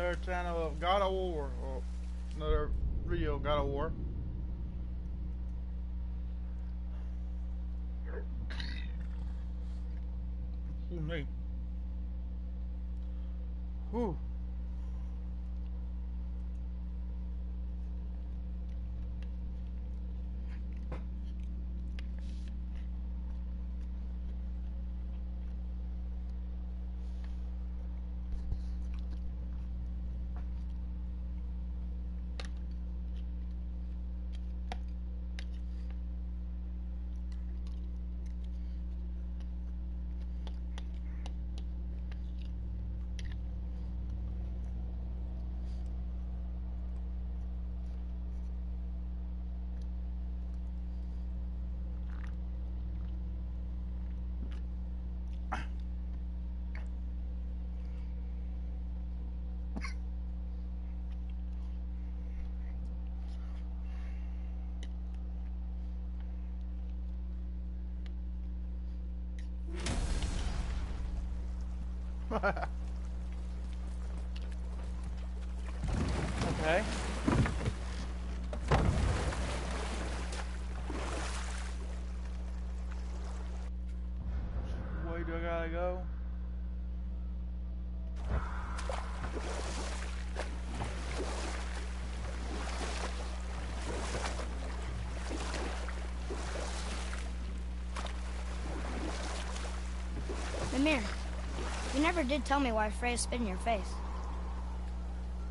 another channel of God of War, or another video of God of War. Excuse me. Whew. okay. Which way do I gotta go? Mimir, you never did tell me why Freya spit in your face.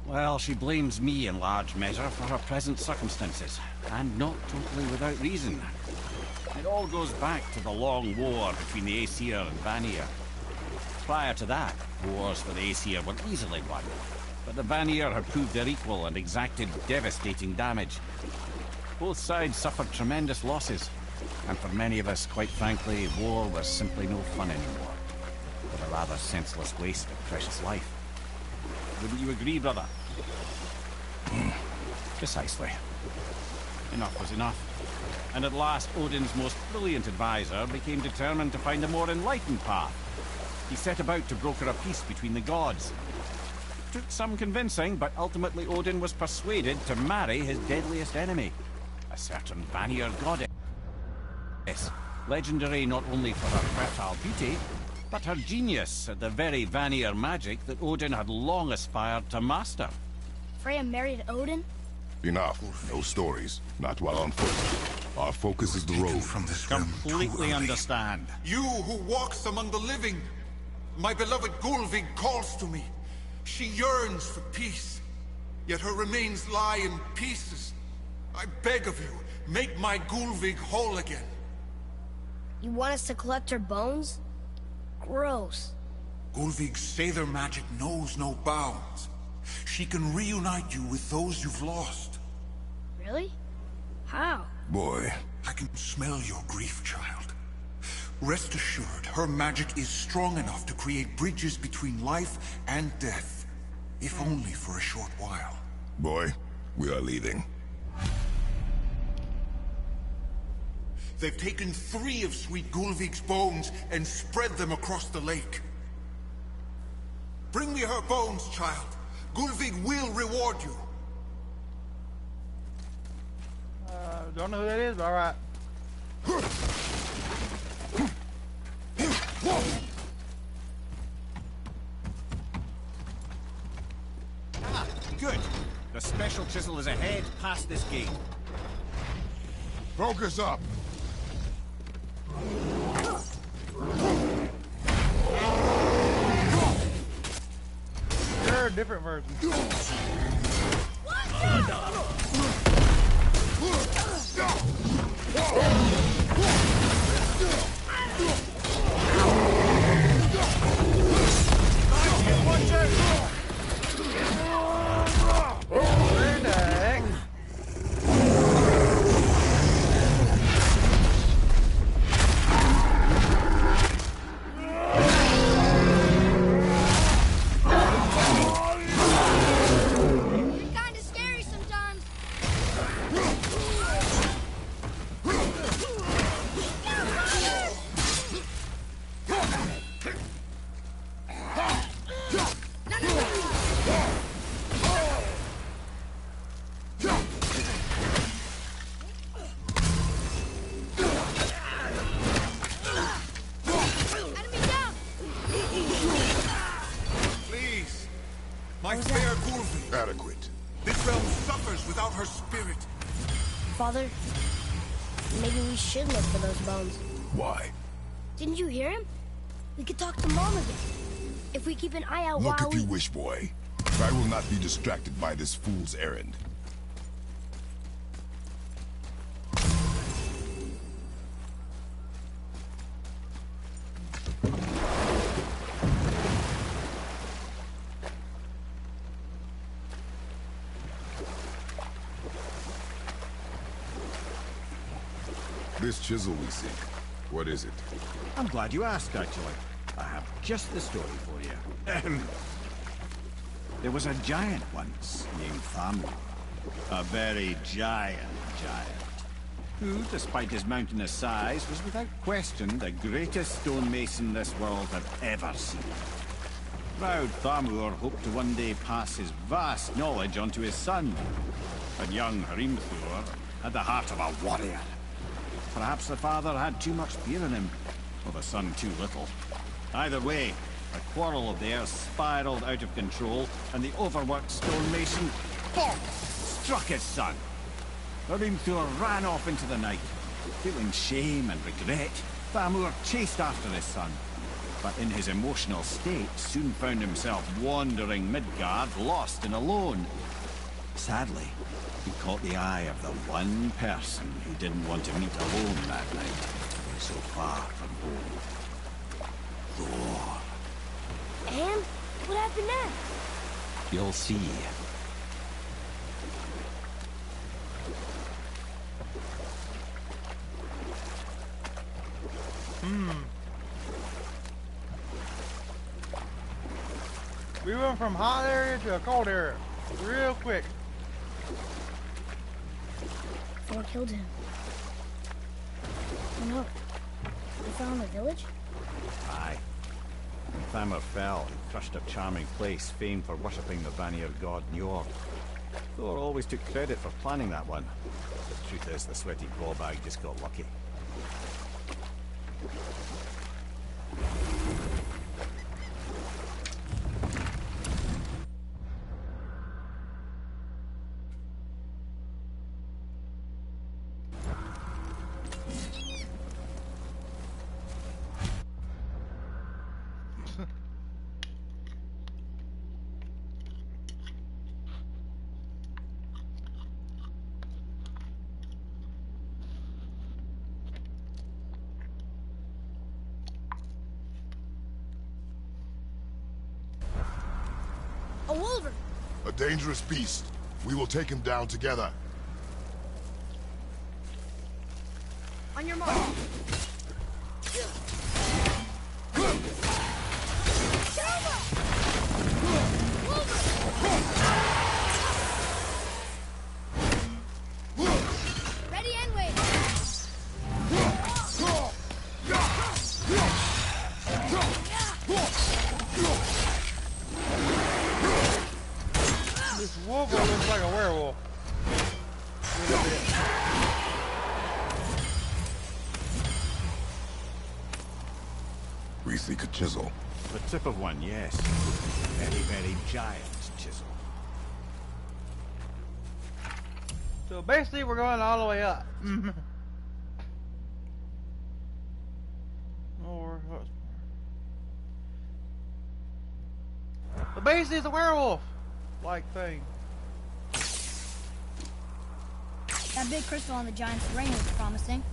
Well, she blames me in large measure for her present circumstances, and not totally without reason. It all goes back to the long war between the Aesir and Vanir. Prior to that, wars for the Aesir were easily won, but the Vanir had proved their equal and exacted devastating damage. Both sides suffered tremendous losses, and for many of us, quite frankly, war was simply no fun anymore, rather senseless waste of precious life. Wouldn't you agree, brother? Hmm. Precisely. Enough was enough. And at last, Odin's most brilliant advisor became determined to find a more enlightened path. He set about to broker a peace between the gods. Took some convincing, but ultimately Odin was persuaded to marry his deadliest enemy, a certain Vanir goddess. Legendary not only for her fertile beauty, but her genius at the very Vanir magic that Odin had long aspired to master. Freya married Odin? Enough. No stories. Not while on foot. Our focus is the road. from this realm too Completely understand. You who walks among the living, my beloved Gulvig calls to me. She yearns for peace, yet her remains lie in pieces. I beg of you, make my Gulvig whole again. You want us to collect her bones? Gross. Gulvig's Sather magic knows no bounds. She can reunite you with those you've lost. Really? How? Boy, I can smell your grief, child. Rest assured, her magic is strong enough to create bridges between life and death. If hmm. only for a short while. boy, we are leaving. They've taken three of Sweet Gulvig's bones and spread them across the lake. Bring me her bones, child. Gulvig will reward you. Uh, don't know who that is, but alright. Ah, good. The special chisel is ahead past this gate. Focus up. You're different version. Where the keep an eye out Look while if we... you wish, boy. I will not be distracted by this fool's errand. This chisel we seek, what is it? I'm glad you asked, actually. I have just the story for you. There was a giant once named Thamur. A very giant giant. Who, despite his mountainous size, was without question the greatest stonemason this world had ever seen. Proud Thamur hoped to one day pass his vast knowledge on to his son. But young Hrimthur had the heart of a warrior. Perhaps the father had too much fear in him, or the son too little. Either way, a quarrel of theirs spiraled out of control, and the overworked stonemason struck his son. Hrimthur ran off into the night. Feeling shame and regret, Thamur chased after his son. But in his emotional state, soon found himself wandering Midgard, lost and alone. Sadly, he caught the eye of the one person he didn't want to meet alone that night, so far from home. Thor. And? What happened next? You'll see. Hmm. We went from hot area to a cold area. Real quick. Thor killed him. Oh no. We found the village? Aye. When Thamur fell, and crushed a charming place famed for worshipping the Vanir god Njord. Thor always took credit for planning that one. The truth is, the sweaty brawbag just got lucky. A wulver! A dangerous beast. We will take him down together. On your mark. We seek a chisel. The tip of one, yes. Very, very giant chisel. So basically, we're going all the way up. or what's So basically, it's a werewolf-like thing. That big crystal on the giant's ring was promising.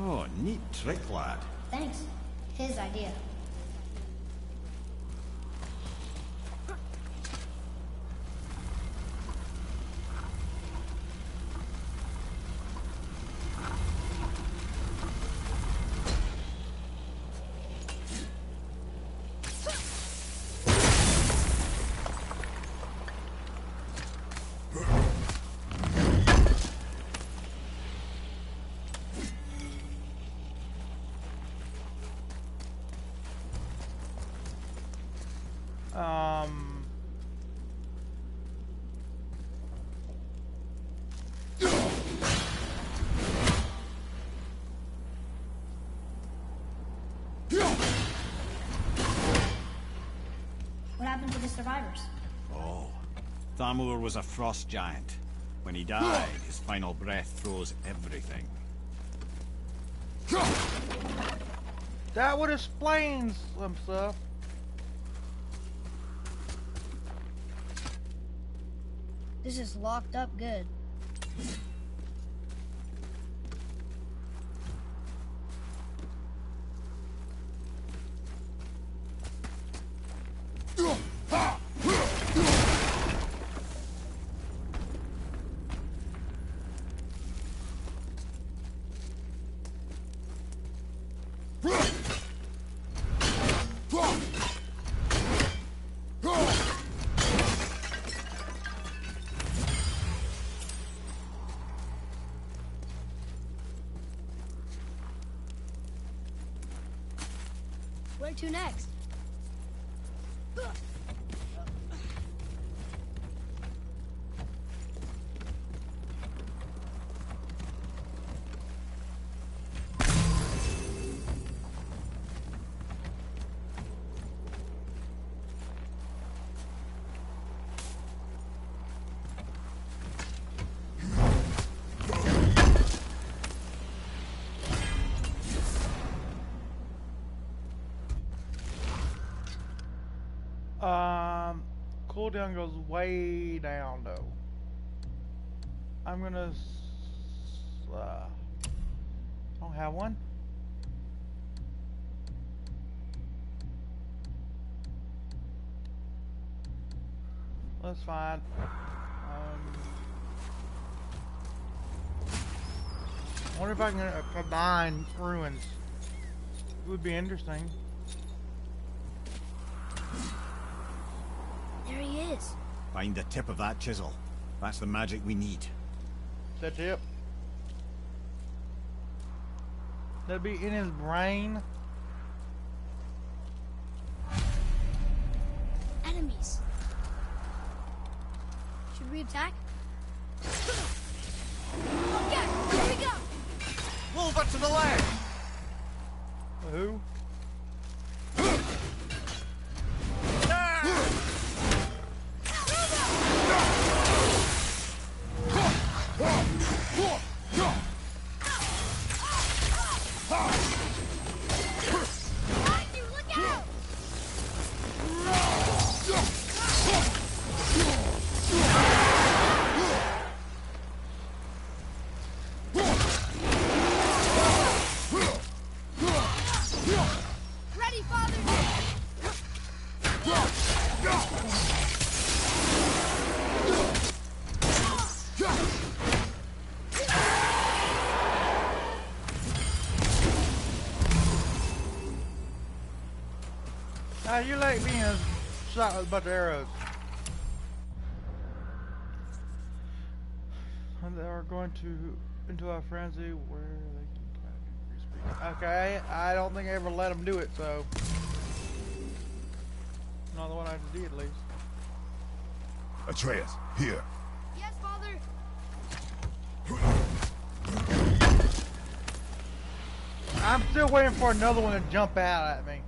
Oh, neat trick, lad. Thanks. His idea. Um, What happened to the survivors? Oh. Thamur was a frost giant. When he died, his final breath froze everything. That would explain some stuff. This is locked up good. Where to next? Cooldown goes way down though. I'm gonna. Uh, don't have one. That's fine. Um, I wonder if I can combine runes. It would be interesting. There he is. Find the tip of that chisel. That's the magic we need. That's it. That'd be in his brain. Enemies. Should we attack? You like being shot with a bunch of arrows. And they are going to into a frenzy where they can attack and increase speed. Okay, I don't think I ever let them do it, so. Not the one I did at least. Atreus, here. Yes, father! I'm still waiting for another one to jump out at me.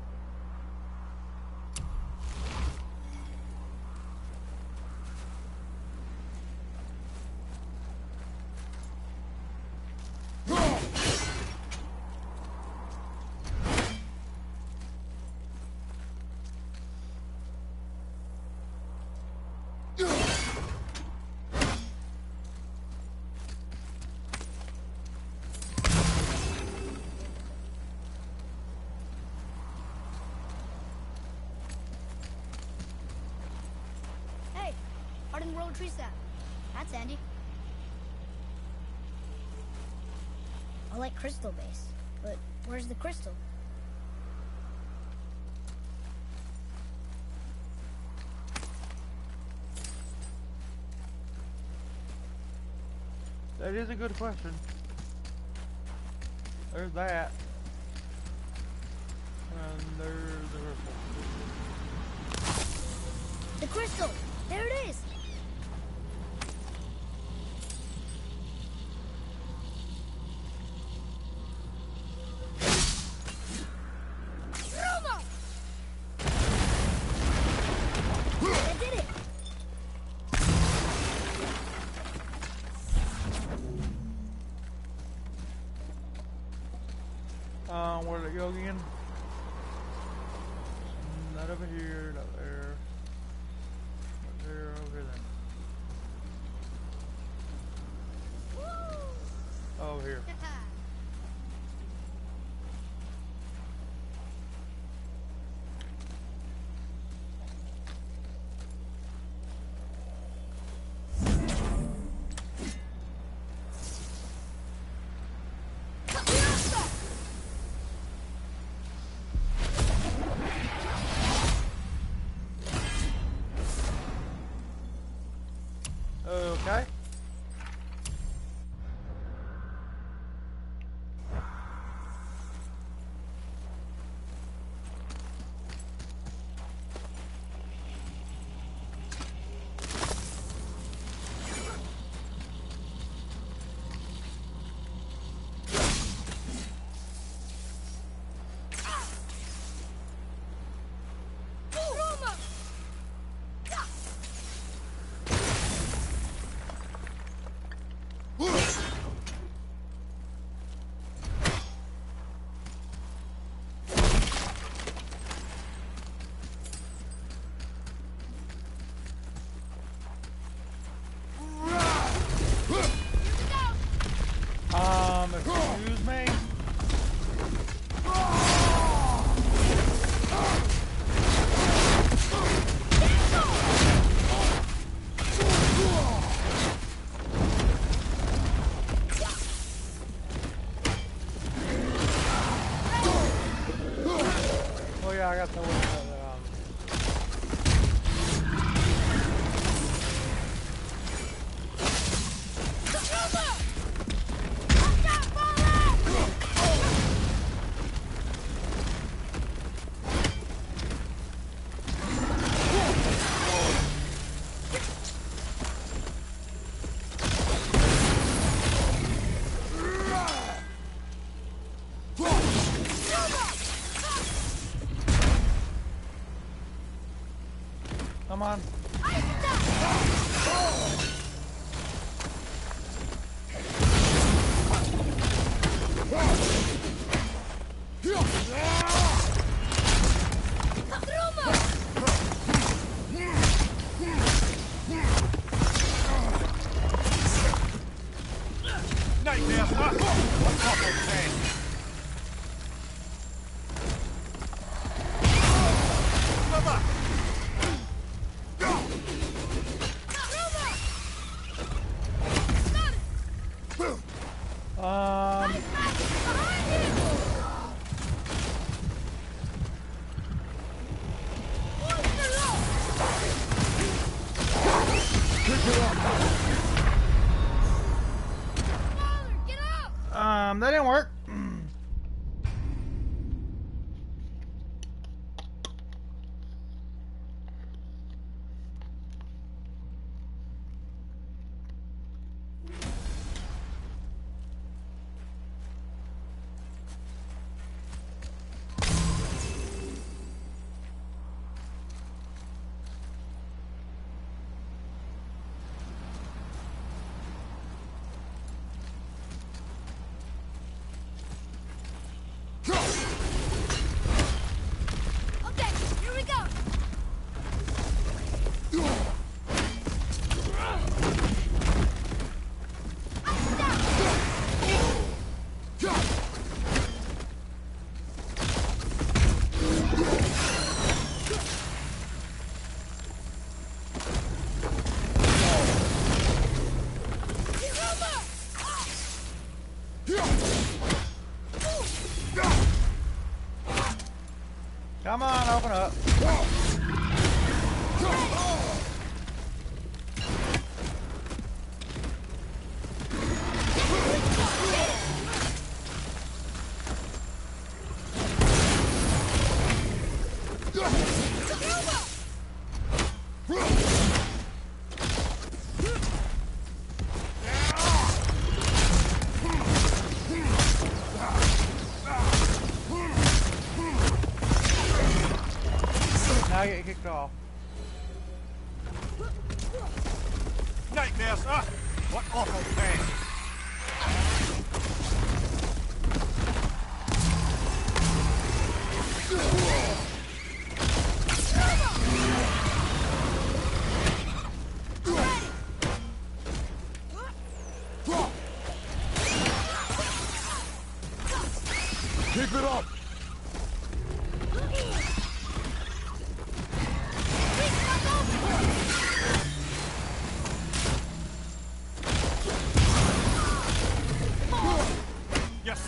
Hey, Hardened World Tree Staff. That's handy. I like crystal base, but where's the crystal? That is a good question. There's that. And there's the The crystal! There it is! Go again? Come on, open up.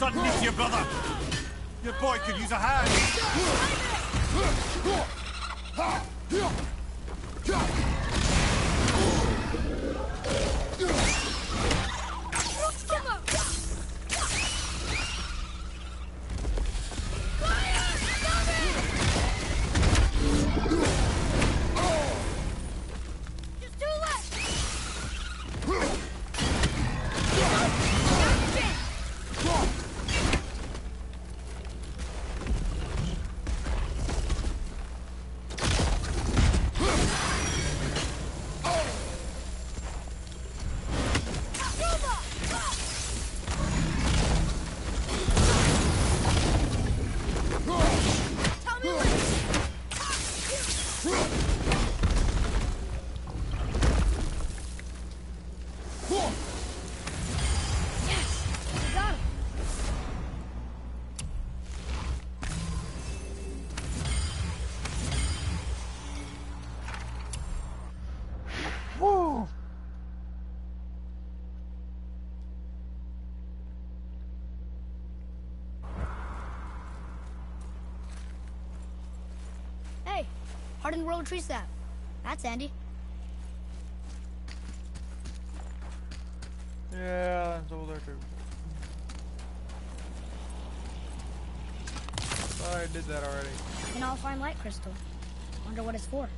Son needs you, brother. Your boy could use a hand. Hardened World Tree sap. That's Andy. Yeah, that's over there too. Thought I did that already. An all fine light crystal. Wonder what it's for.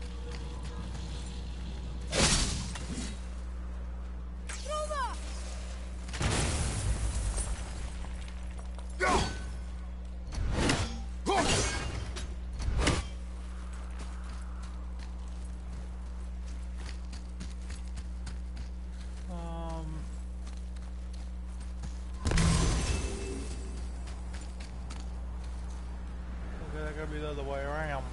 Um. Okay, that could be the other way around.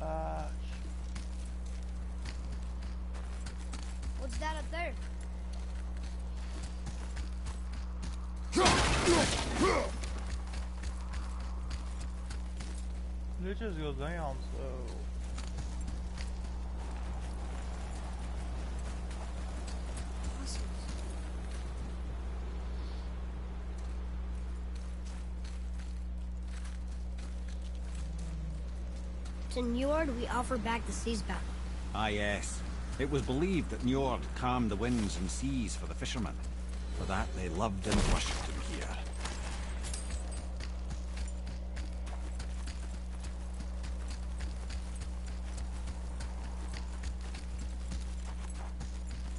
Uh, What's that up there? it just goes down, so. To Njord, we offer back the seas battle. Ah, yes. It was believed that Njord calmed the winds and seas for the fishermen. For that, they loved and worshipped him here.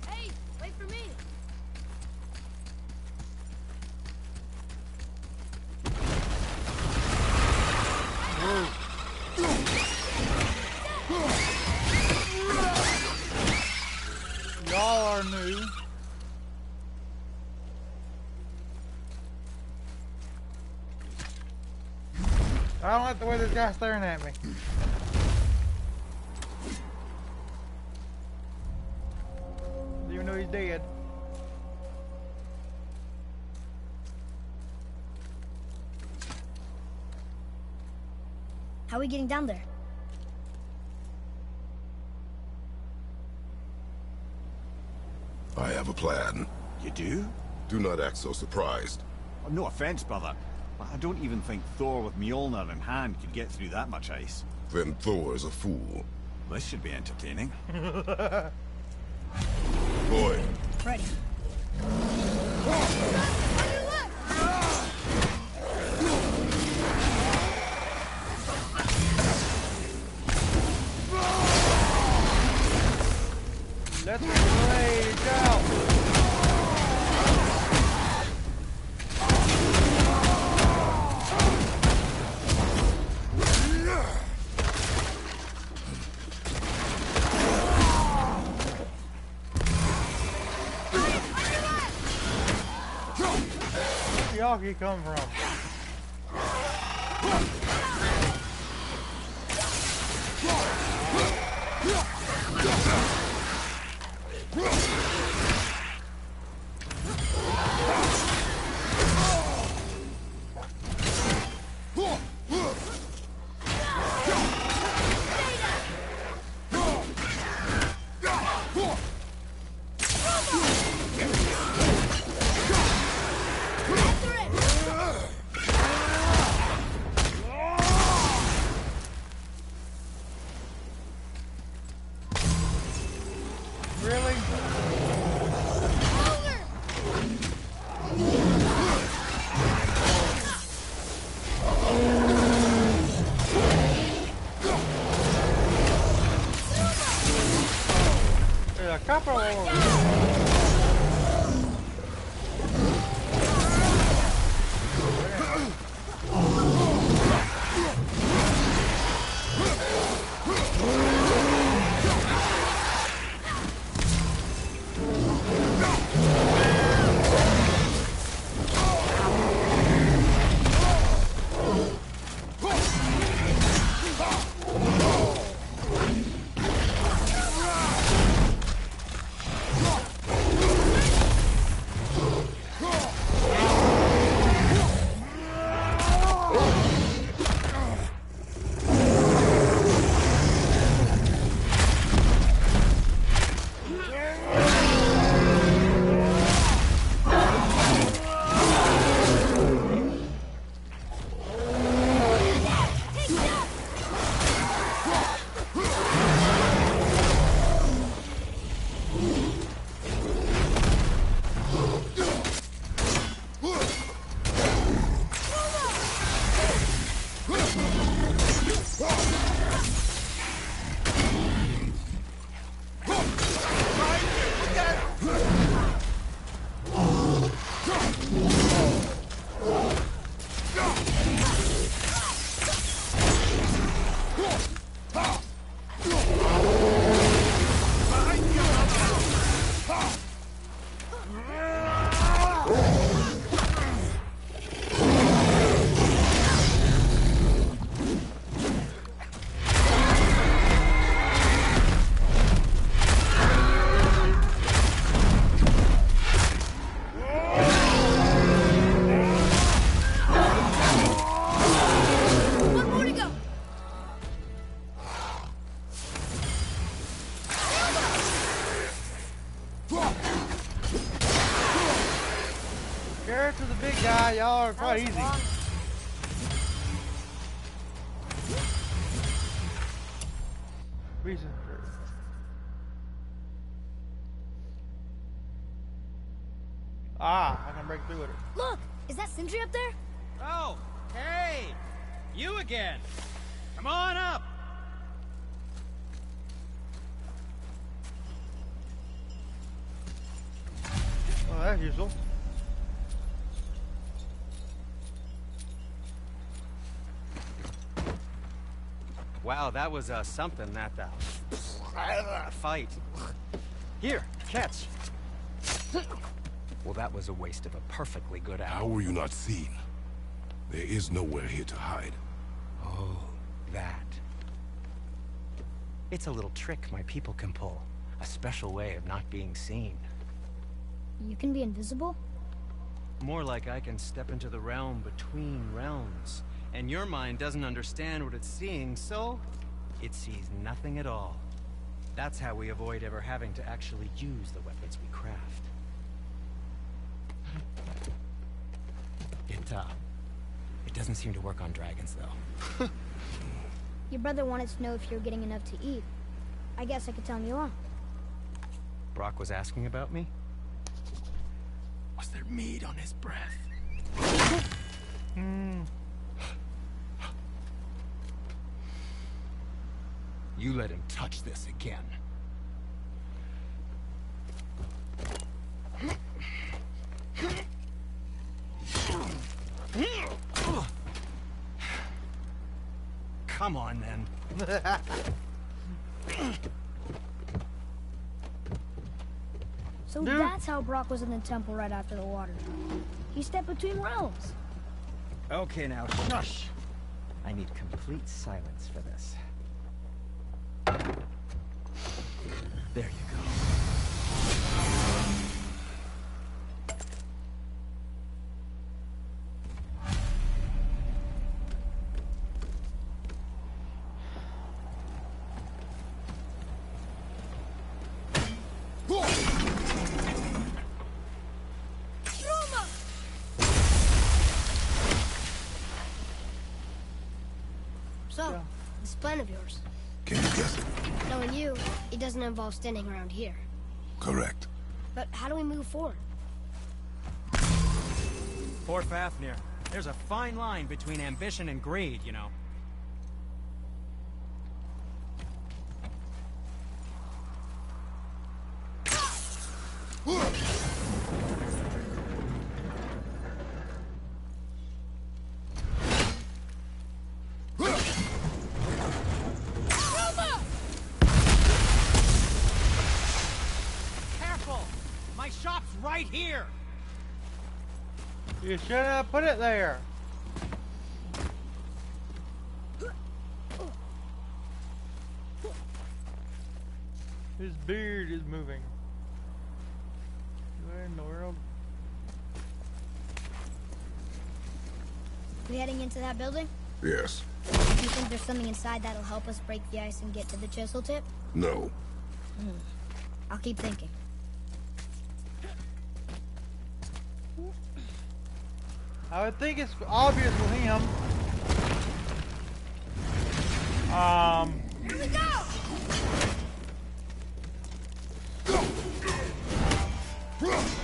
Hey, wait for me! Y'all are new. I don't like the way this guy's staring at me. Even though he's dead. How are we getting down there? I have a plan. You do? Do not act so surprised. Oh, no offense, brother, but I don't even think Thor with Mjolnir in hand could get through that much ice. Then Thor is a fool. This should be entertaining. Boy, Ready. Where'd Yaki come from? Are That easy. long. Reason. Ah, I can break through with it. Look! Is that Sindri up there? Oh, hey! You again! Come on up! Well, that's usual. Wow, that was uh, something, that uh, fight. Here, catch. Well, that was a waste of a perfectly good hour. How were you not seen? There is nowhere here to hide. Oh, that. It's a little trick my people can pull. A special way of not being seen. You can be invisible? More like I can step into the realm between realms. And your mind doesn't understand what it's seeing, so it sees nothing at all. That's how we avoid ever having to actually use the weapons we craft. It, uh... It doesn't seem to work on dragons, though. Your brother wanted to know if you're getting enough to eat. I guess I could tell him you are. Brok was asking about me? Was there meat on his breath? You let him touch this again. Come on, then. So Dude. that's how Brok was in the temple right after the water. He stepped between realms. Okay, now, shush. I need complete silence for this. There you go. So, Yeah. this plan of yours. Can you guess it? Knowing you, it doesn't involve standing around here. Correct. But how do we move forward? Poor Fafnir. There's a fine line between ambition and greed, you know. Careful! My shop's right here! You should have put it there. His beard is moving. What in the world? We heading into that building? Yes. Do you think there's something inside that'll help us break the ice and get to the chisel tip? No. Hmm. I'll keep thinking. I would think it's obvious with him. Um. Here we go! You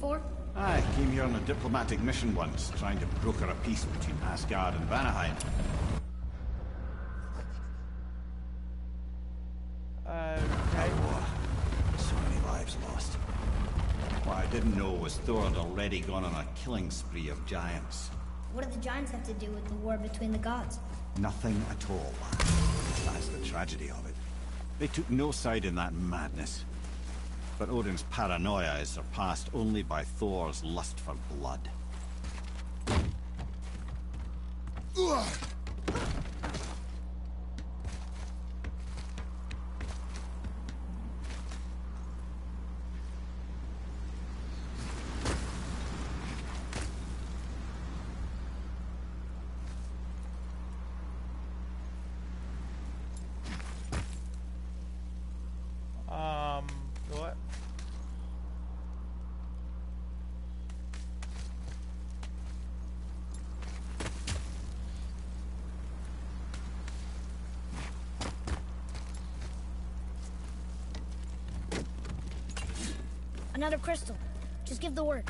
Before? I came here on a diplomatic mission once, trying to broker a peace between Asgard and Vanaheim. Uh, That war. So many lives lost. What I didn't know was Thor had already gone on a killing spree of giants. What do the giants have to do with the war between the gods? Nothing at all. That's the tragedy of it. They took no side in that madness. But Odin's paranoia is surpassed only by Thor's lust for blood. um, what? Another crystal. Just give the word.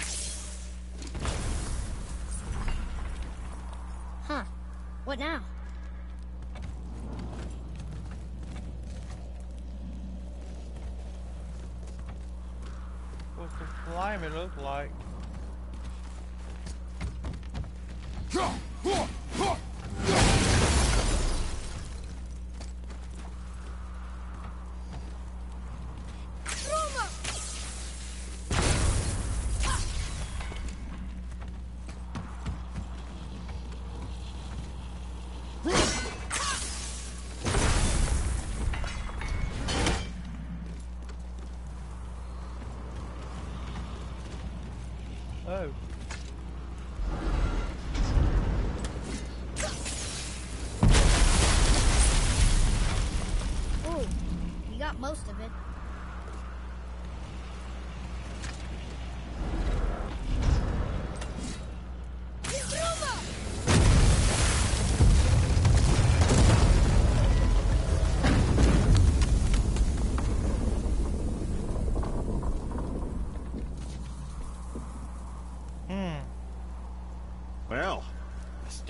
Huh. What now?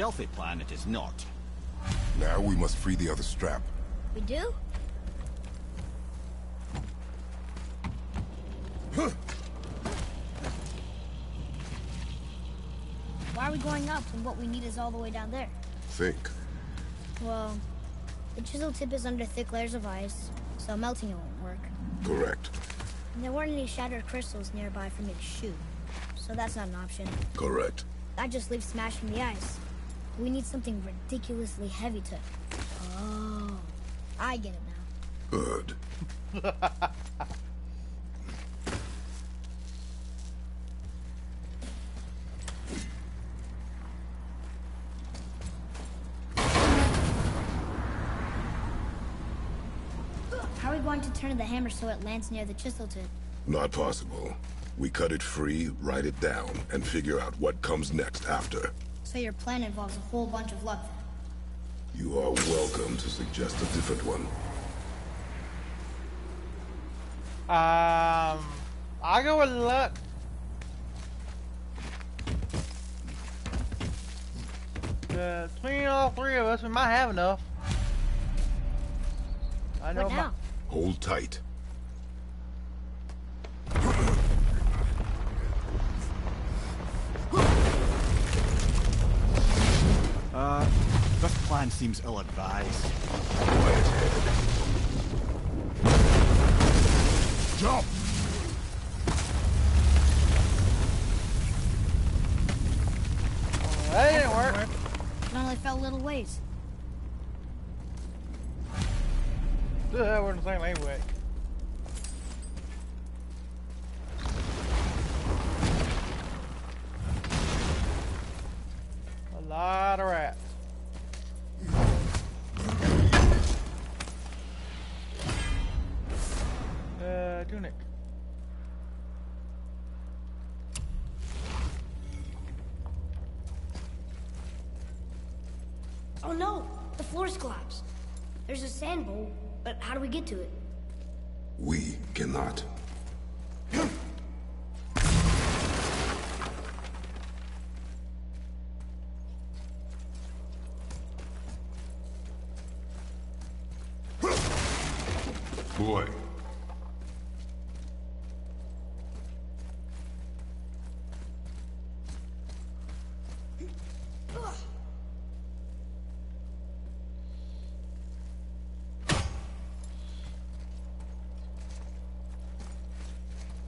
Stealthy plan it is not. Now we must free the other strap. We do? Why are we going up when what we need is all the way down there? Think. Well, the chisel tip is under thick layers of ice, so melting it won't work. Correct. And there weren't any shattered crystals nearby for me to shoot, so that's not an option. Correct. That just leaves smashing the ice. We need something ridiculously heavy to. Oh, I get it now. Good. How are we going to turn the hammer so it lands near the chisel tip? Not possible. We cut it free, write it down, and figure out what comes next after. So your plan involves a whole bunch of luck then. You are welcome to suggest a different one. Um, I go with luck. Uh, between all three of us, we might have enough. I know What my- Hold tight. Uh, this plan seems ill-advised. Quiet head. Jump! That didn't work. It only fell a little ways. Ugh, we're in the same anyway. Lot of rats. Uh, tunic. Oh no! The floor's collapsed. There's a sand bowl, but how do we get to it? We cannot. Boy.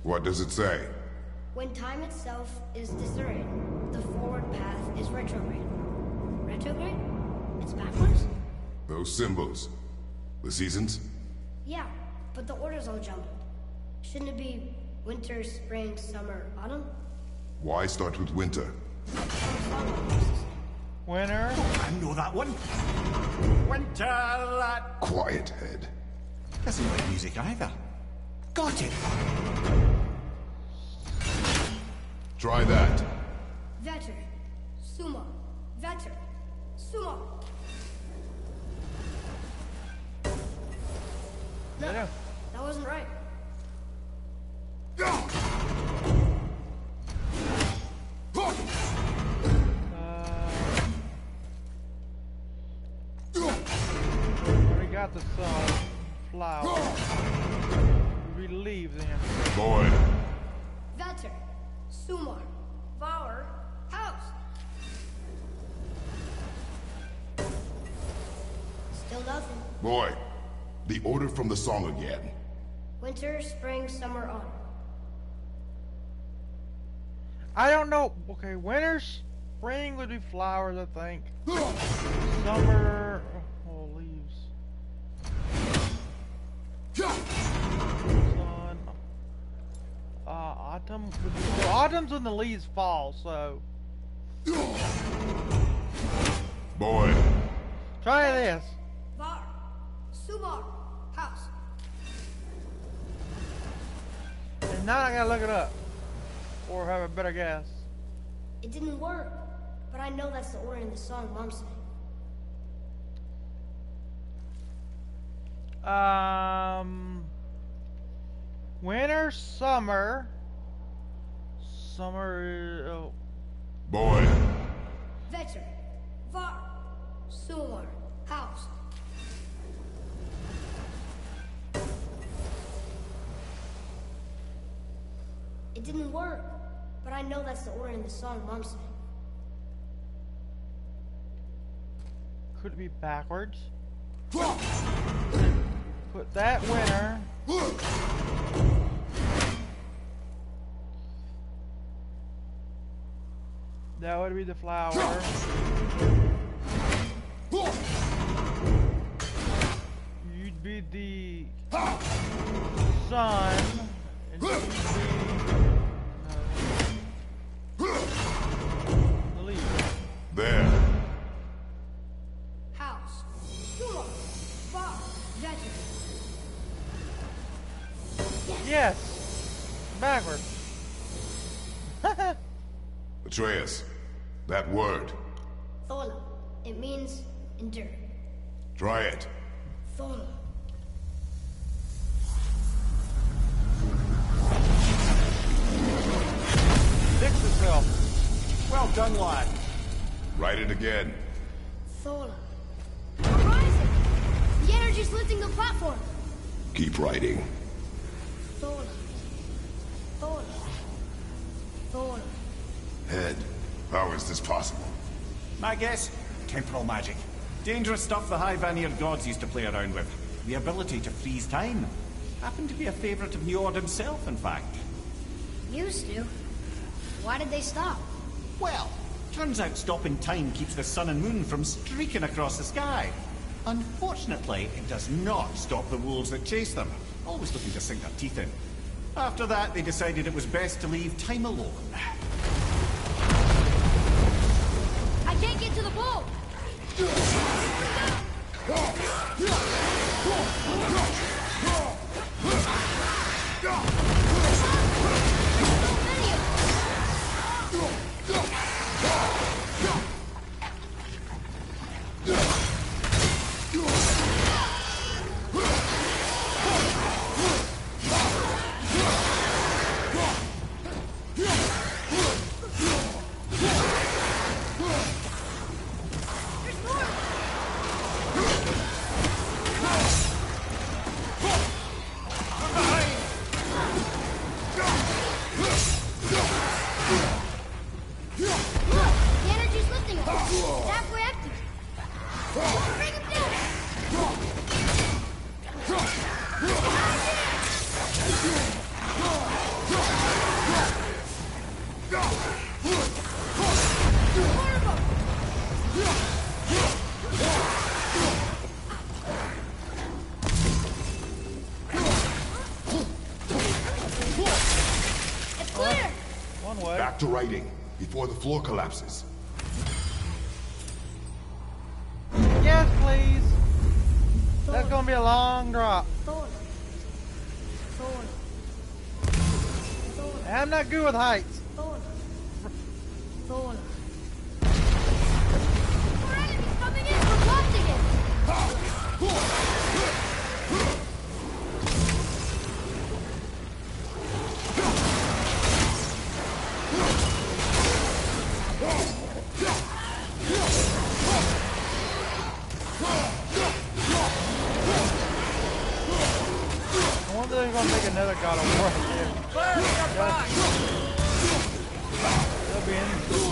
What does it say? When time itself is disarrayed, the forward path is retrograde. Retrograde? It's backwards? Those symbols. The seasons? Yeah, but the order's all jumbled. Shouldn't it be winter, spring, summer, autumn? Why start with winter? Winner. I know that one. Winter that Quiet head. doesn't like music either. Got it. Try that. Vetter. Suma. Vetter. Suma. Yeah. That wasn't right. Nothing. boy. The order from the song again. Winter, spring, summer, autumn. I don't know. Okay, winter, spring would be flowers, I think. Summer, oh, leaves. Sun. Uh, autumn. well, autumn's when the leaves fall, so Boy, try this. Var, Sumar, House. And now I gotta look it up, or have a better guess. It didn't work, but I know that's the order in the song Mom sang. Um, winter, summer. Summer. Oh, boy. Vetter, Var, Sumar, House. It didn't work, but I know that's the order in the song Mom sang. could it be backwards? Put that winter. That would be the flower. You'd be the sun. Atreus, that word. Thola. It means endure. Try it. Thola. Fix itself. Well done, lad. Write it again. Thola. Horizon! The energy's lifting the platform. Keep writing. Thola. Thola. Thola. Head. How is this possible? My guess? Temporal magic. Dangerous stuff the High Vanir gods used to play around with. The ability to freeze time. Happened to be a favorite of Njord himself, in fact. Used to. Why did they stop? Well, turns out stopping time keeps the sun and moon from streaking across the sky. Unfortunately, it does not stop the wolves that chase them, always looking to sink their teeth in. After that, they decided it was best to leave time alone. To writing, before the floor collapses. Yes, please. That's gonna be a long drop. I'm not good with heights. Thor. Thor. More enemies coming in! We're blocking it! they're gonna make another God of War. Yeah. Fire, That'll be in.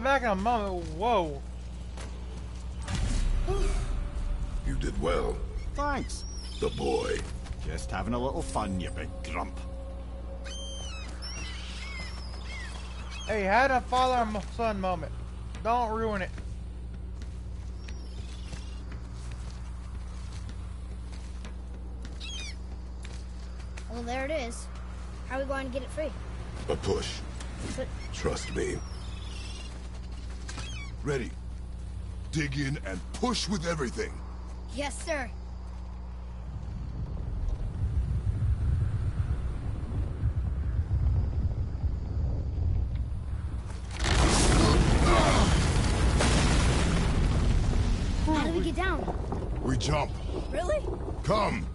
I'll back in a moment. Whoa. You did well. Thanks. The boy. Just having a little fun, you big grump. Hey, had a father and son moment. Don't ruin it. Well, there it is. How are we going to get it free? A push. But Trust me. Ready. Dig in and push with everything. yes, sir. How do we get down? We jump. Really? Come.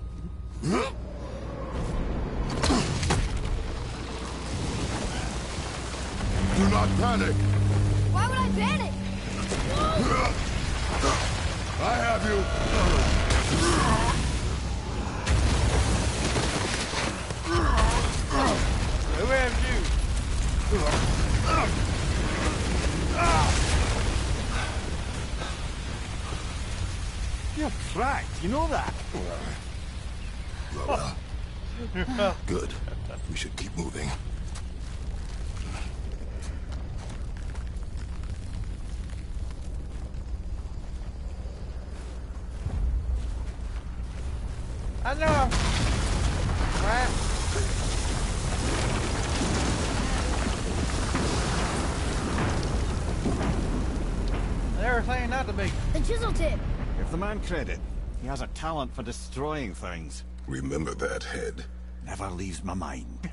Chisel tip. If the man credit. He has a talent for destroying things. Remember that head. Never leaves my mind.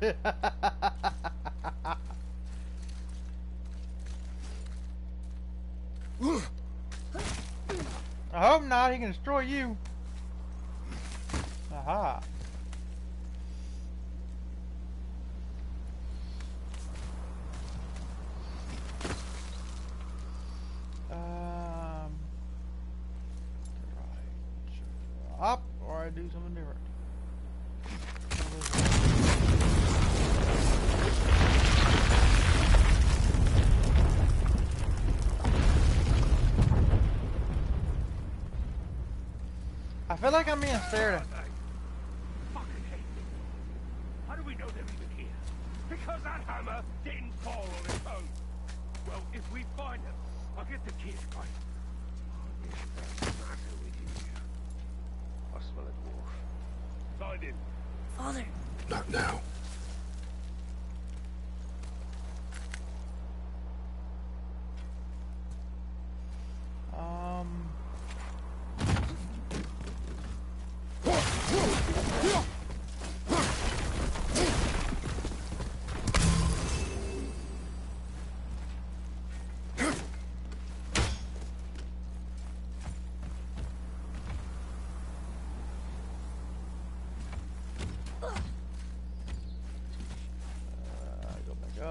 I hope not. He can destroy you. Aha. Um. Right. Up, or I do something different. I feel like I'm being stared at. fucking hate them. How do we know they're even here? Because that hammer didn't fall on its own. Well, if we find them, I'll get the kids right. I smell a dwarf. Find him. Father, Not now. Um. Uh, go back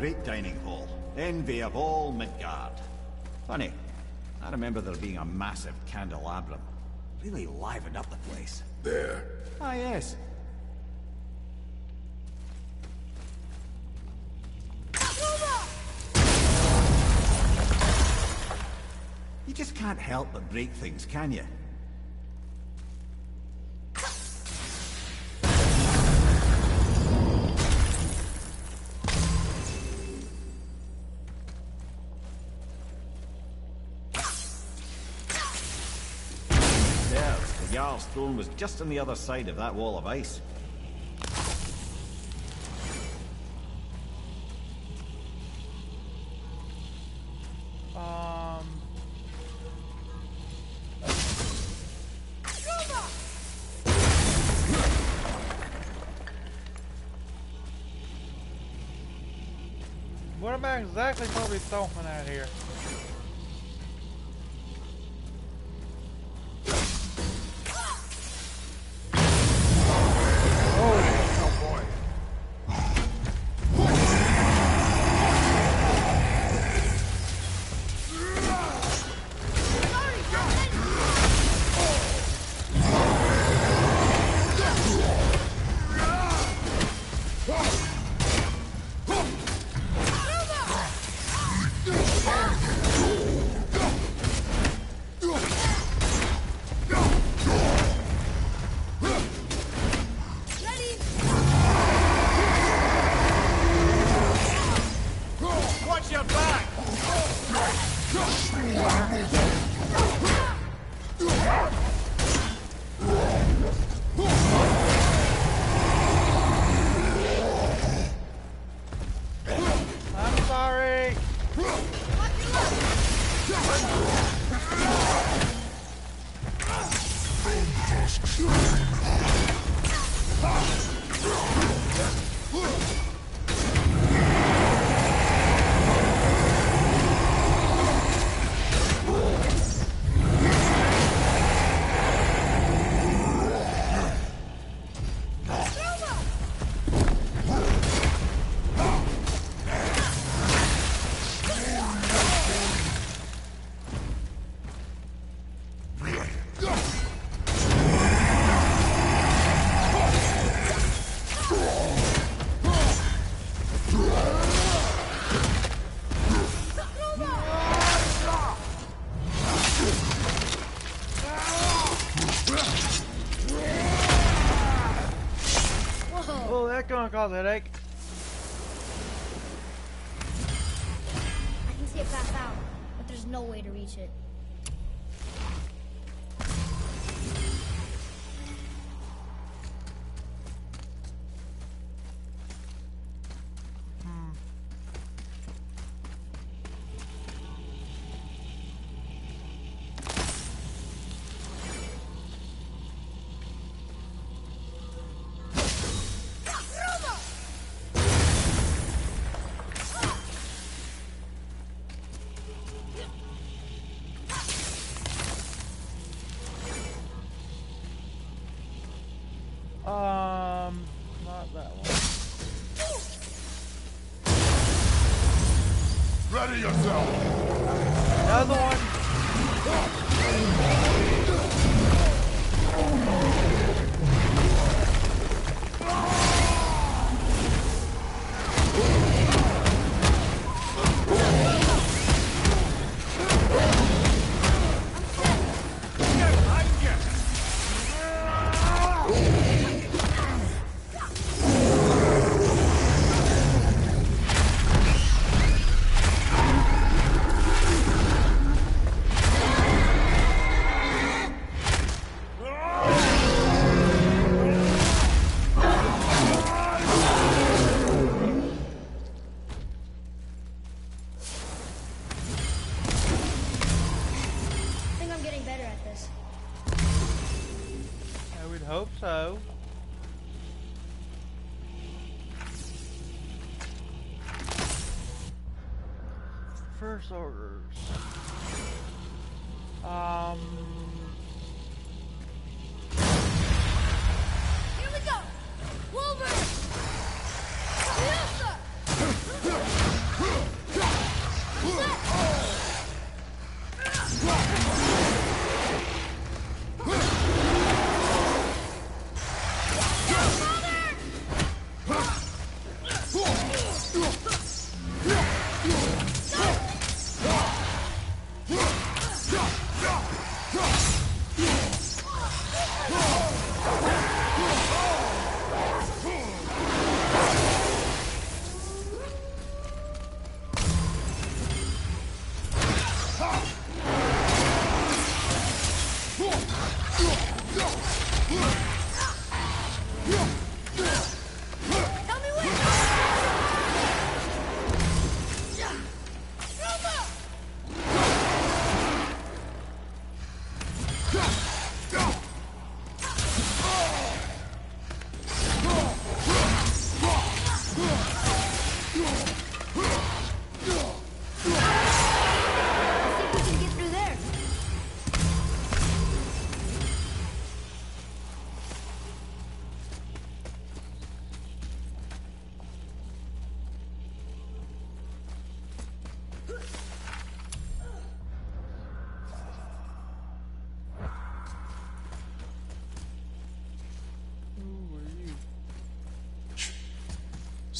great dining hall. Envy of all Midgard. Funny, I remember there being a massive candelabrum. Really livened up the place. There. Ah, yes. You just can't help but break things, can you? Throne was just on the other side of that wall of ice. Um. What am I exactly supposed to be throwing at here? Oh, gonna cause a headache. Um, not that one. Ready yourself! Another one. First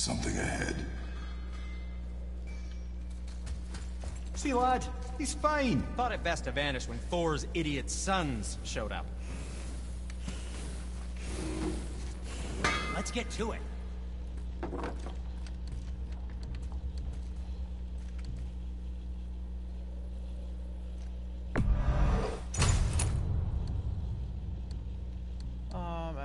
Something ahead. See, lad, he's fine. Thought it best to vanish when Thor's idiot sons showed up. Let's get to it. Um,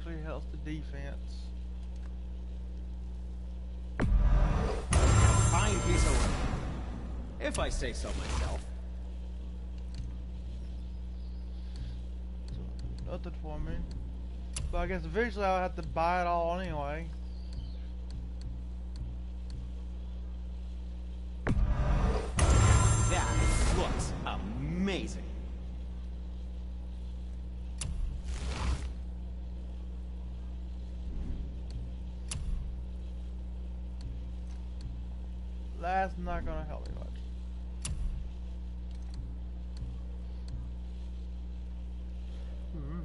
actually, helps the defense. Fine piece of work. If I say so myself. So, nothing for me. But I guess eventually I'll have to buy it all anyway. That looks amazing. That's not gonna help me much. Hmm.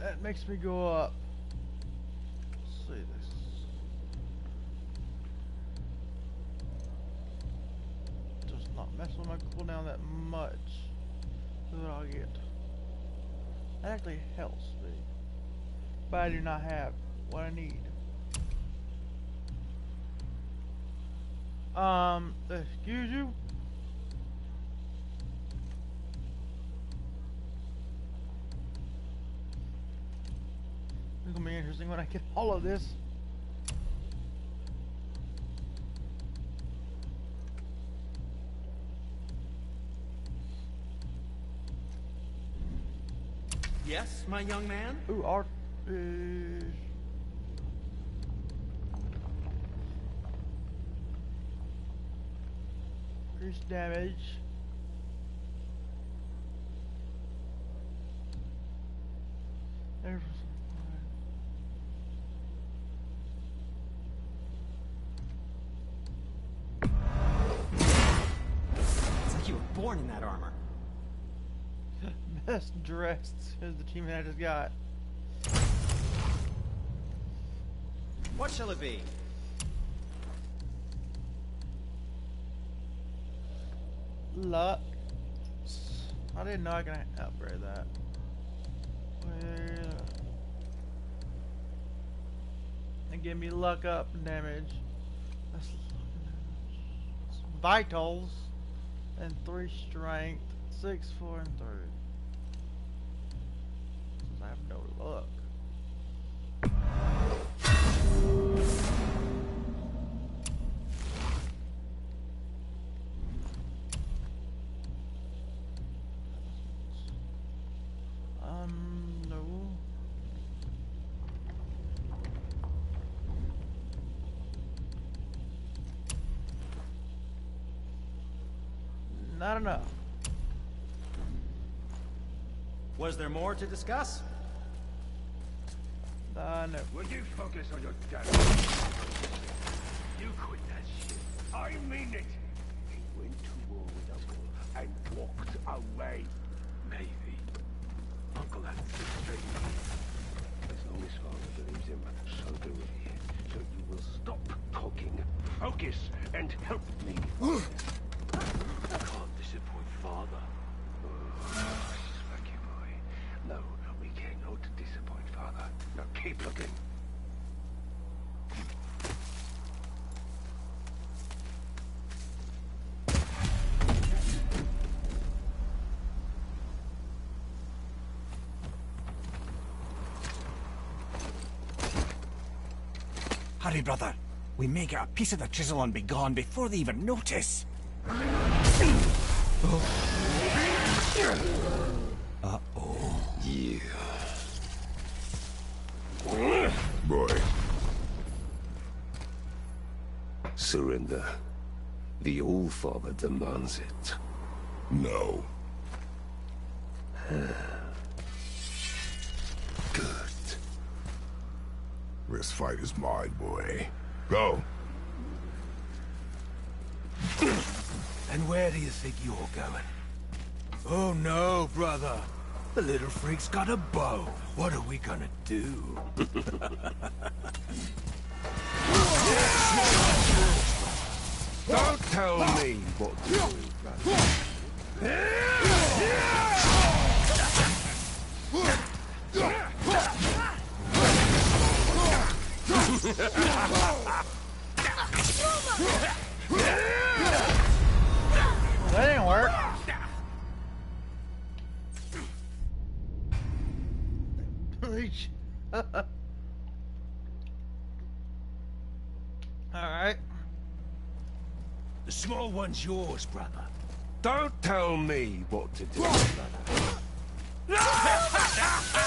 That makes me go up. Let's see this. Does not mess with my cooldown that much. That's what I'll get. That actually helps me. But I do not have what I need. Um, excuse you? Gonna be interesting when I get all of this. Yes, my young man? Ooh, art. Uh, increase damage. There's- It's like you were born in that armor. Best dressed is the team that I just got. What shall it be? Luck. I didn't know I could upgrade that. Where? And give me luck up damage. That's vitals and three strength, six, four, and three. I have no luck. Not enough. Was there more to discuss? Uh, no. Would you focus on your damn... You quit that shit. I mean it. He went to war with Uncle and walked away. Maybe. Uncle had six straight. As long as father believes him, so do we. So you will stop talking, focus, and help me. Can't disappoint father. Oh, smacky boy. No, we cannot disappoint father. Now keep looking. Hurry, brother. We may get a piece of the chisel and be gone before they even notice. Boy, Surrender. The All-Father demands it. no. Good. This fight is mine, boy. Go. And where do you think you're going? Oh no, brother. The little freak's got a bow. What are we gonna do? Don't tell me what to do, brother. Alright. The small one's yours, brother. Don't tell me what to do, brother.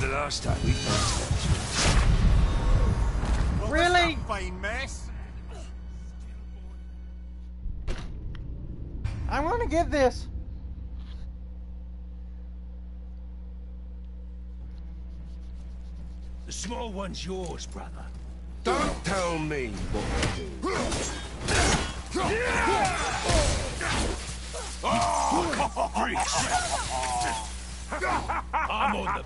the last time we found Really? Fine mess. I want to get this. The small one's yours, brother. Don't tell me what to do. Yeah! Oh, I'm on the...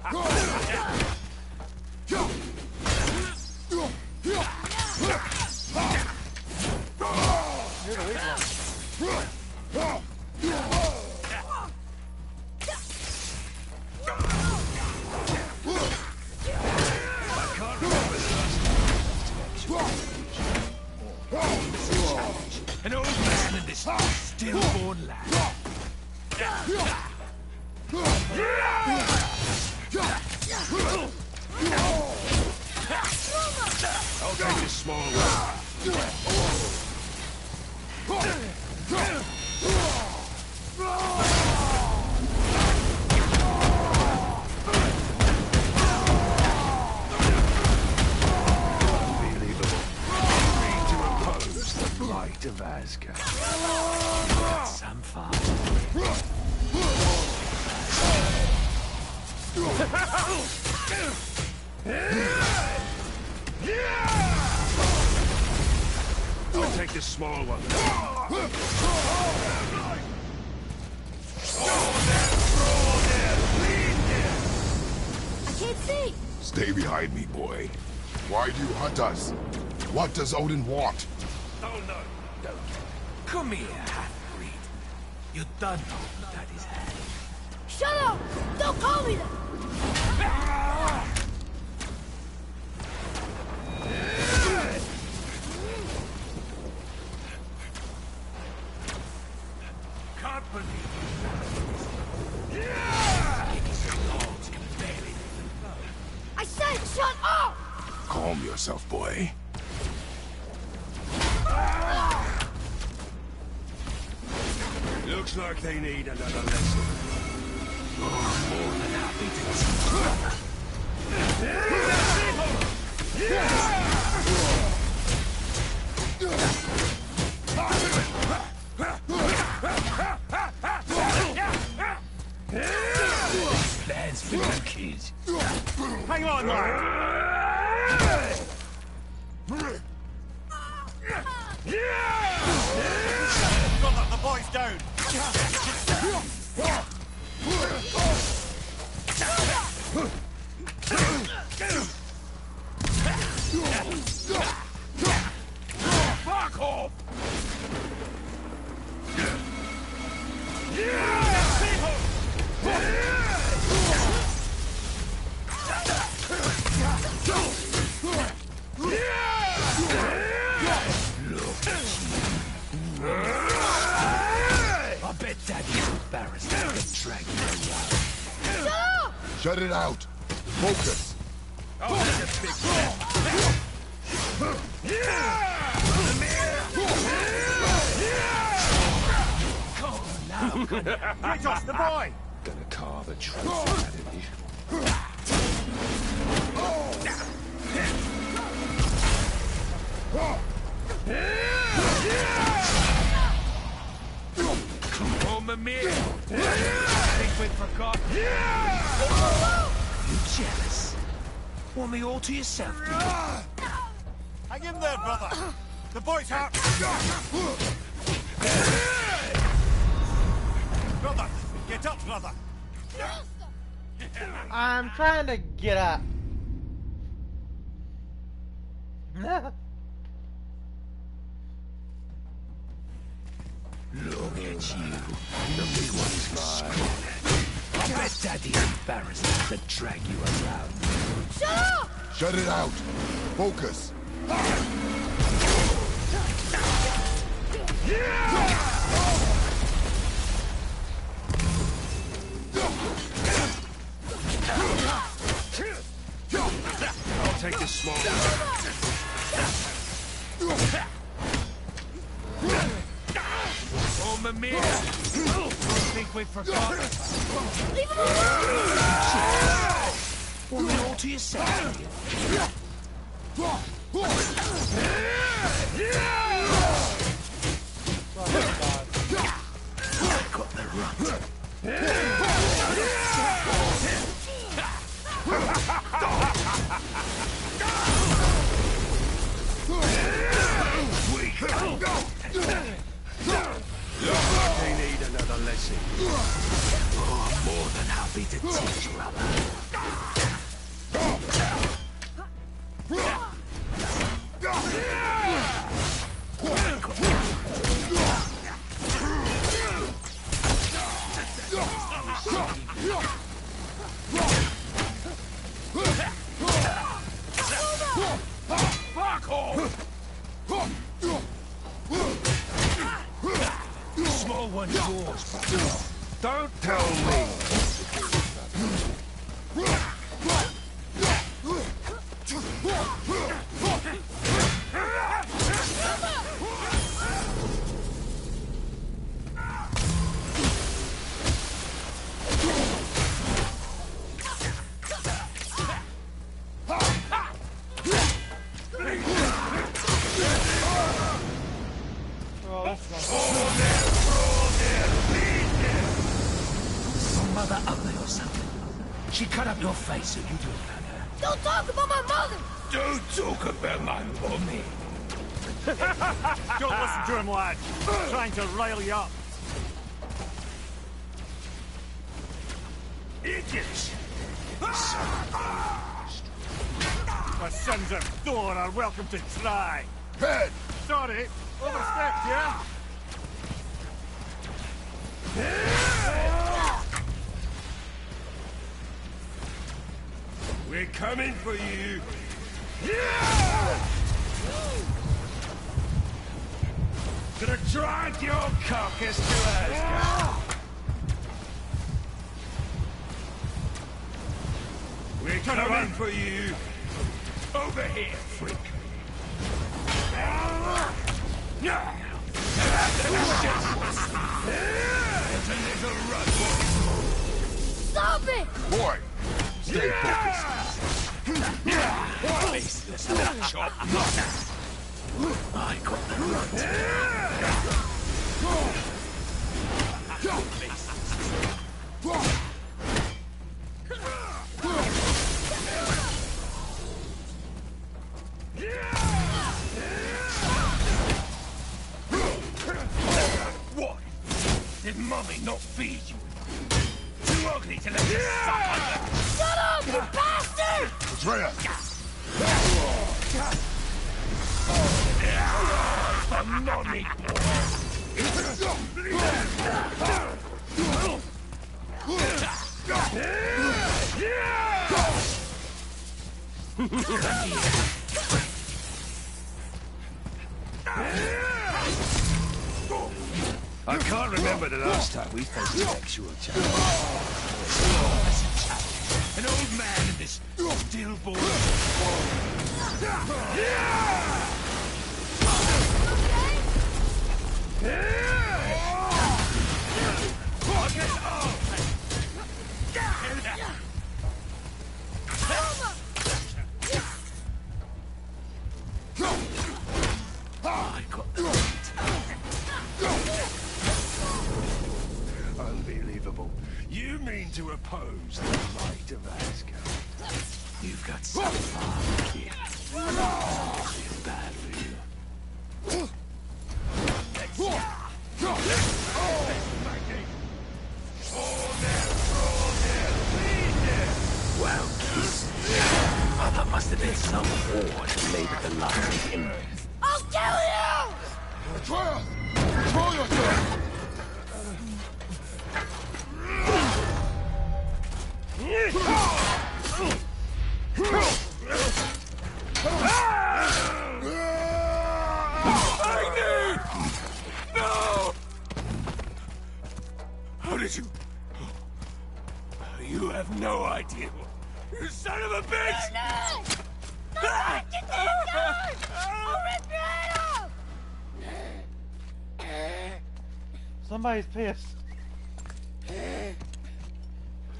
You're the weak one. An old man and this stillborn lad. I'll take this small one. does Odin want? They need another lesson. Oh, Mimir! Don't think we forgot. Leave him alone! Well, then all to yourself. I got the runt. I see. More than happy to teach, brother. trying to rile you up. Idiots! Ah! The sons of Thor are welcome to try. army, not feed you. Too ugly to let you yeah! Shut up, you bastard! Atreus! The money! yeah! time we face an actual challenge. An old man in this still boy. He's pissed.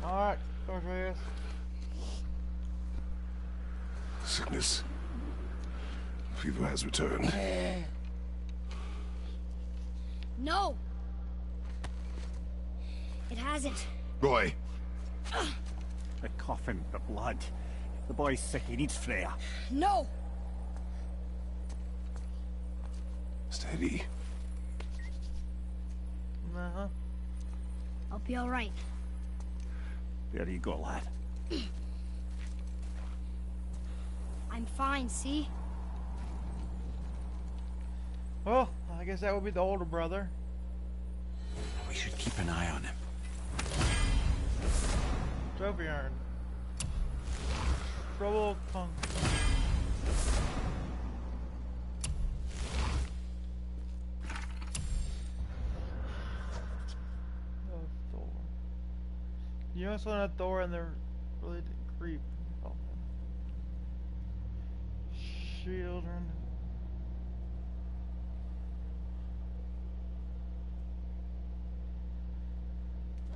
Alright, Cornelius. Sickness. Fever has returned. No! It hasn't. Roy! The coffin, the blood. The boy's sick, he needs Freya. No! Steady. Uh-huh. I'll be alright. There you go, lad. I'm fine, see? Well, I guess that would be the older brother. We should keep an eye on him. Trophy urn. Trouble punk. Oh, Thor. You also saw that Thor and they're really creep. Oh. Children.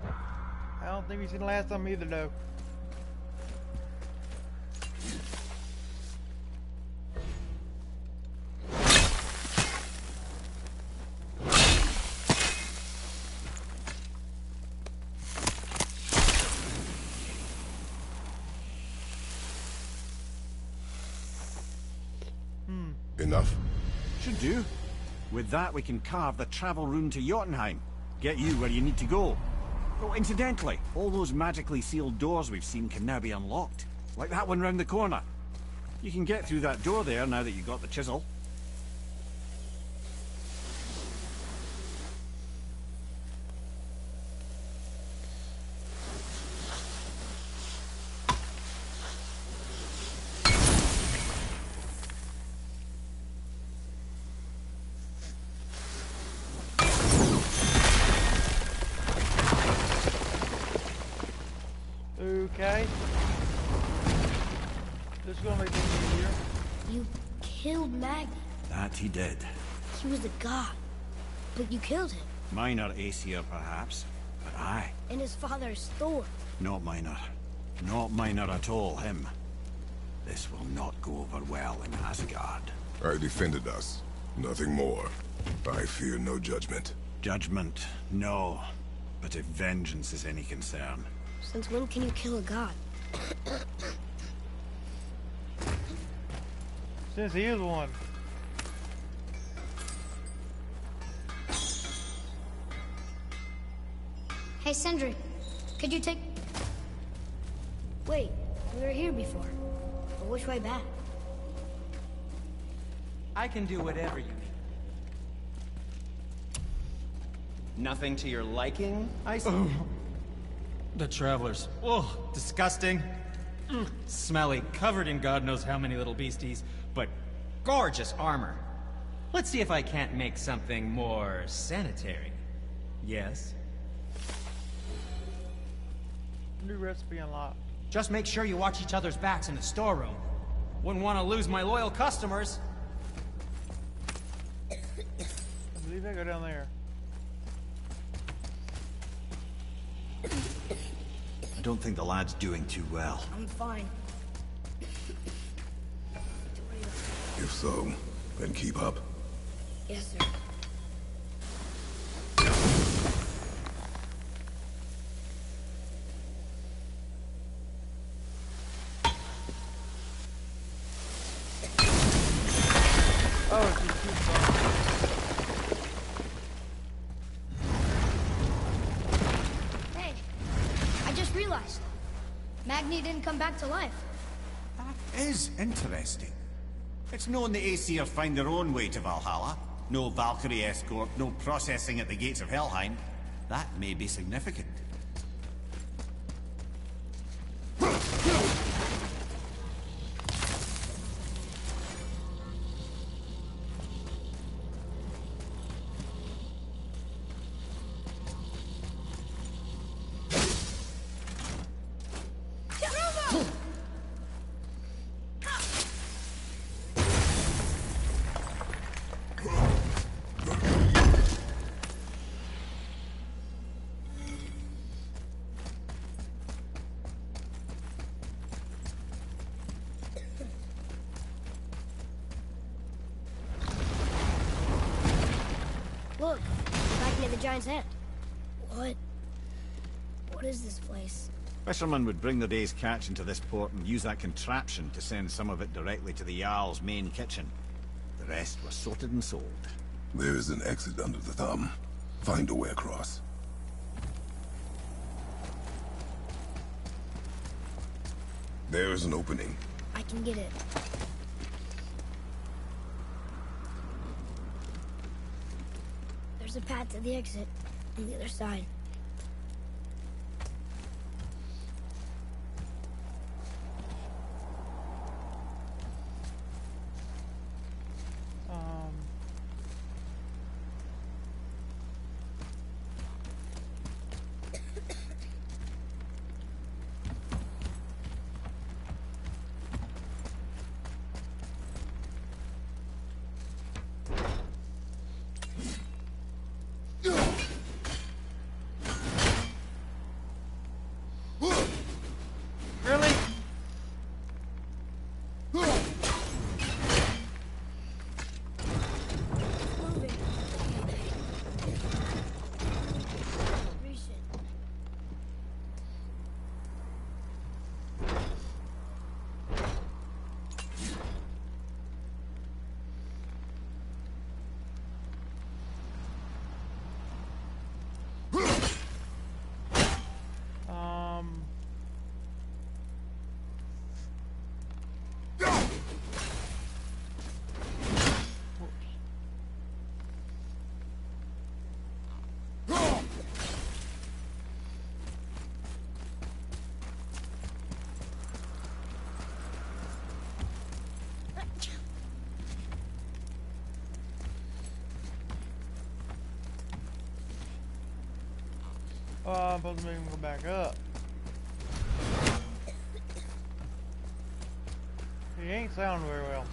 I don't think we've seen the last time either though. Enough? Should do. With that, we can carve the travel rune to Jotunheim. Get you where you need to go. Oh, incidentally, all those magically sealed doors we've seen can now be unlocked. Like that one round the corner. You can get through that door there now that you've got the chisel. Okay. This is gonna make things easier. You killed Magni. That he did. He was a god. But you killed him. Minor Aesir, perhaps. But I, And his father is Thor. not minor. Not minor at all, him. This will not go over well in Asgard. I defended us. Nothing more. I fear no judgment. Judgment, no. But if vengeance is any concern, Since when can you kill a god? Since he is one. Hey, Sindri, could you take... Wait, we were here before. But which way back? I can do whatever you need. Nothing to your liking, I see? The travelers. Oh, disgusting. Mm, Smelly, covered in God knows how many little beasties, but Gorgeous armor. Let's see if I can't make something more sanitary. Yes? New recipe unlocked. Just make sure you watch each other's backs in the storeroom. Wouldn't want to lose my loyal customers. I believe I go down there. I don't think the lad's doing too well. I'm fine. If so, then keep up. Yes, sir. Didn't come back to life. That is interesting. It's known the Aesir find their own way to Valhalla. No Valkyrie escort, no processing at the gates of Helheim. That may be significant. Fishermen would bring their day's catch into this port and use that contraption to send some of it directly to the Jarl's main kitchen. The rest was sorted and sold. There is an exit under the thumb. Find a way across. There is an opening. I can get it. There's a path to the exit on the other side. Um. Really? Moving. Reset. Um. Whoops. Oh, I'm supposed to make him go back up. He ain't sounding very well.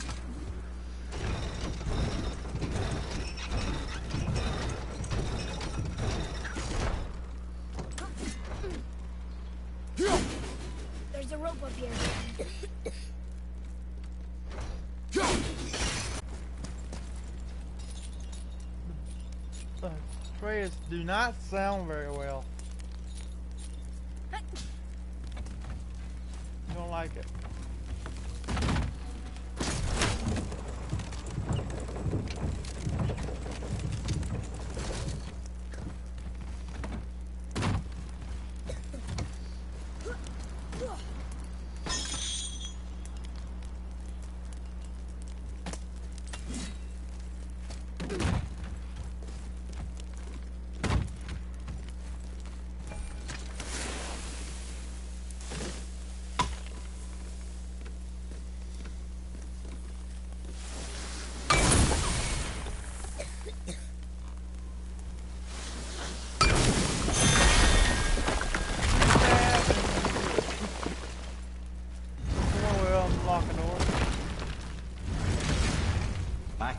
There's a rope up here. The trays do not sound very well.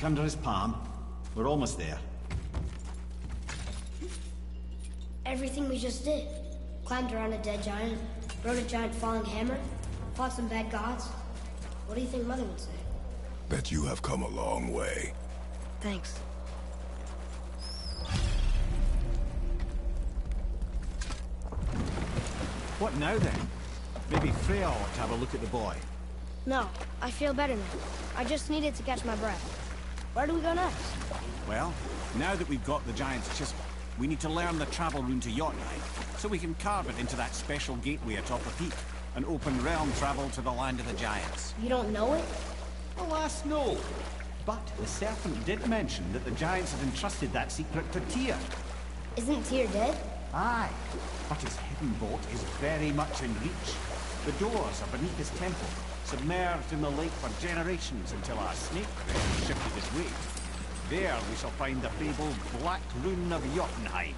Under his palm. We're almost there. Everything we just did. Climbed around a dead giant, rode a giant falling hammer, fought some bad gods. What do you think Mother would say? Bet you have come a long way. Thanks. What now then? Maybe Freya ought to have a look at the boy. No, I feel better now. I just needed to catch my breath. Where do we go next? Well, now that we've got the giant's chisel, we need to learn the travel rune to Jotunheim, so we can carve it into that special gateway atop the peak, and open realm travel to the land of the giants. You don't know it? Alas, no. But the serpent did mention that the giants had entrusted that secret to Tyr. Isn't Tyr dead? Aye, but his hidden vault is very much in reach. The doors are beneath his temple, submerged in the lake for generations until our snake friend shifted his weight. There we shall find the fabled Black Rune of Jotunheim.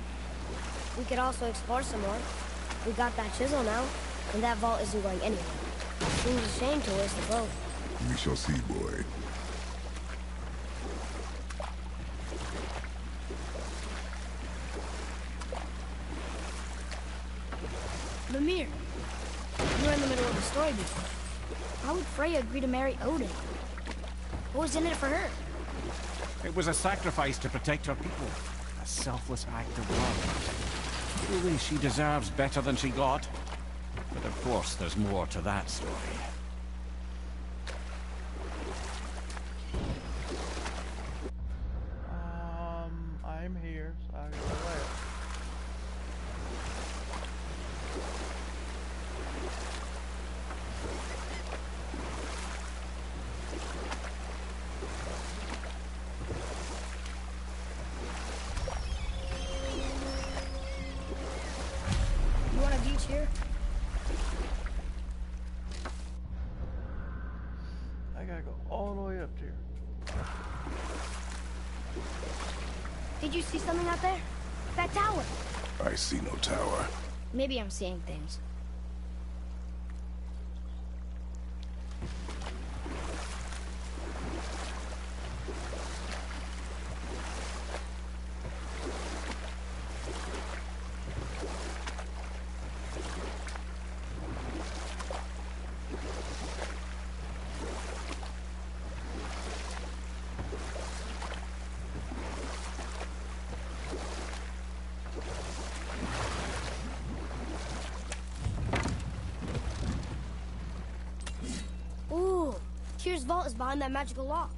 We could also explore some more. We got that chisel now, and that vault isn't going anywhere. Seems a shame to waste the boat. We shall see, boy. Mimir, you were in the middle of the story before. How would Freya agree to marry Odin? What was in it for her? It was a sacrifice to protect her people. A selfless act of love. Truly, she deserves better than she got. But of course, there's more to that story. Um, I'm here, so I go left. You want a beach here? I gotta go all the way up here. Did you see something out there? That tower. I see no tower. Maybe I'm seeing things. Ooh, Tyr's vault is behind that magical lock.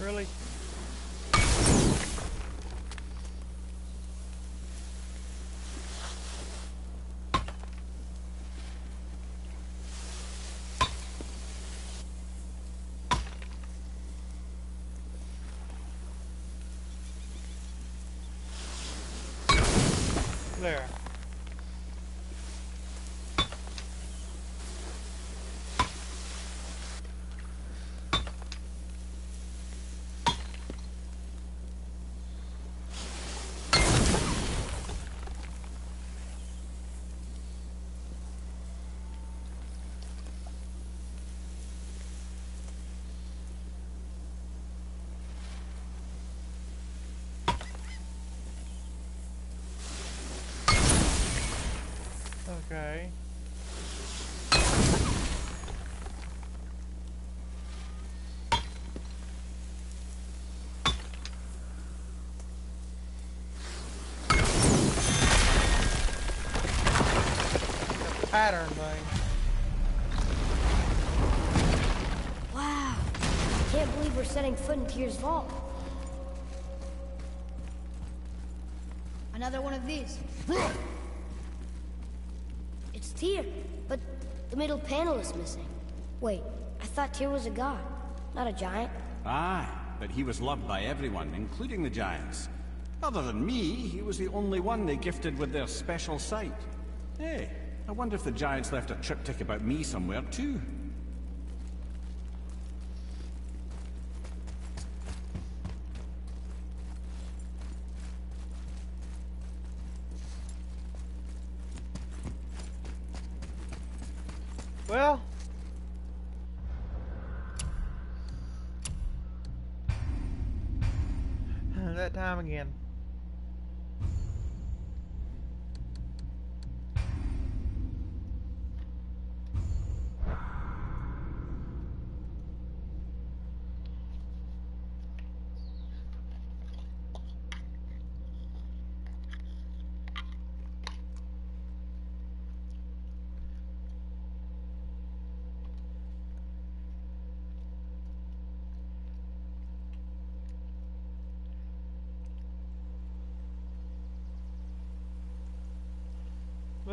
Really? There. Okay. Pattern thing. Wow. Can't believe we're setting foot in Tyr's vault. Another one of these. Tyr, but the middle panel is missing. Wait, I thought Tyr was a god, not a giant. Aye, but he was loved by everyone, including the giants. Other than me, he was the only one they gifted with their special sight. Hey, I wonder if the giants left a triptych about me somewhere, too. Well. that time again.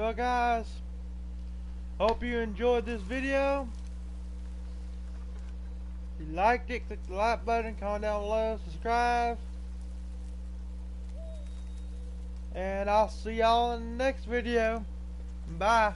Well guys, hope you enjoyed this video. If you liked it, click the like button, comment down below, subscribe. And I'll see y'all in the next video. Bye.